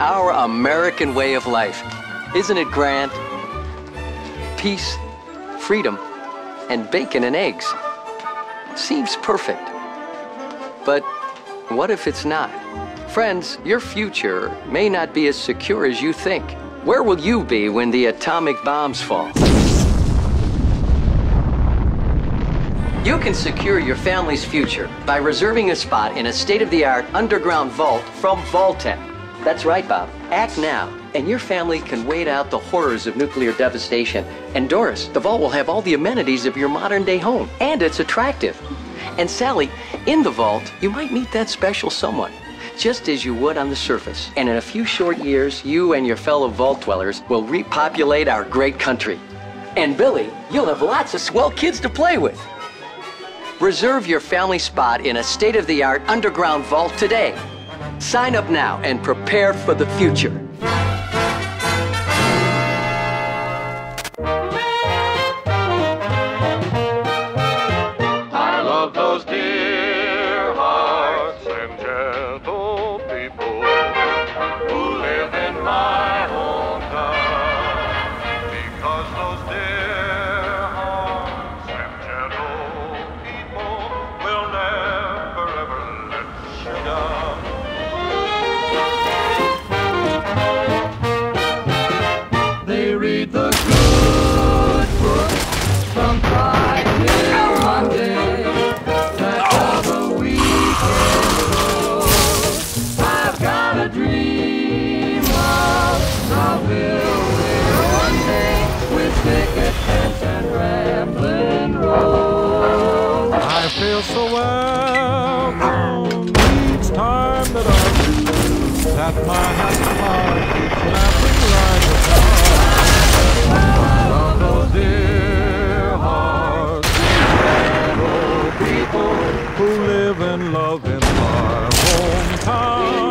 our American way of life. Isn't it grand? Peace, freedom, and bacon and eggs. Seems perfect. But what if it's not? Friends, your future may not be as secure as you think. Where will you be when the atomic bombs fall? You can secure your family's future by reserving a spot in a state-of-the-art underground vault from Vault-Tec. That's right, Bob. Act now, and your family can wait out the horrors of nuclear devastation. And Doris, the vault will have all the amenities of your modern-day home, and it's attractive. And Sally, in the vault, you might meet that special someone, just as you would on the surface. And in a few short years, you and your fellow vault dwellers will repopulate our great country. And Billy, you'll have lots of swell kids to play with. Reserve your family spot in a state-of-the-art underground vault today. Sign up now and prepare for the future. Feel so welcome each time that I. That my happy heart keeps laughing like a dog. From those dear gentle people who live and love in our hometown.